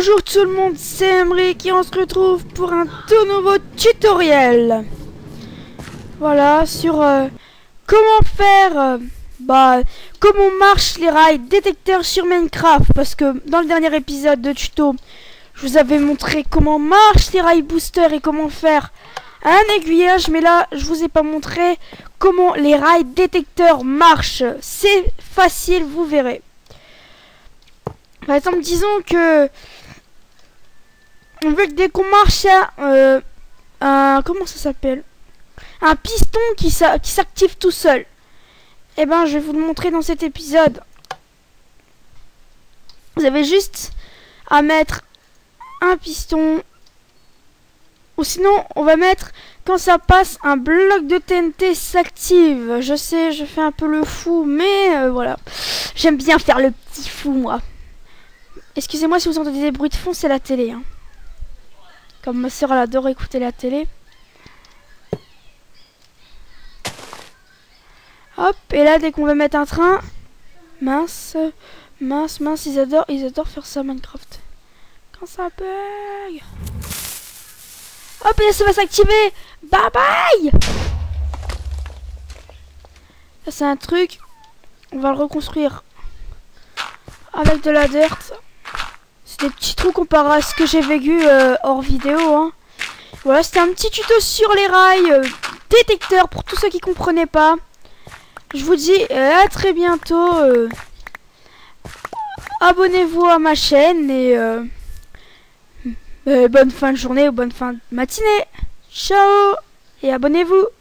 Bonjour tout le monde, c'est Emric et on se retrouve pour un tout nouveau tutoriel. Voilà, sur euh, comment faire, euh, bah, comment marchent les rails détecteurs sur Minecraft. Parce que dans le dernier épisode de tuto, je vous avais montré comment marchent les rails boosters et comment faire un aiguillage. Mais là, je vous ai pas montré comment les rails détecteurs marchent. C'est facile, vous verrez. Par exemple, disons que on veut que dès qu'on marche euh, un comment ça s'appelle? Un piston qui s'active tout seul. Eh ben, je vais vous le montrer dans cet épisode. Vous avez juste à mettre un piston ou sinon on va mettre quand ça passe un bloc de TNT s'active. Je sais, je fais un peu le fou, mais euh, voilà. J'aime bien faire le petit fou moi. Excusez-moi si vous entendez des bruits de fond, c'est la télé. Hein. Comme ma soeur, elle adore écouter la télé. Hop, et là, dès qu'on veut mettre un train... Mince, mince, mince, ils adorent, ils adorent faire ça Minecraft. Quand ça bug... Hop, et ça va s'activer. Bye bye. Ça, c'est un truc... On va le reconstruire. Avec de la dirt des petits trous comparé à ce que j'ai vécu euh, hors vidéo. Hein. Voilà, c'était un petit tuto sur les rails, euh, détecteur pour tous ceux qui comprenaient pas. Je vous dis euh, à très bientôt. Abonnez-vous à ma chaîne et bonne fin de journée ou bonne fin de matinée. Ciao et abonnez-vous.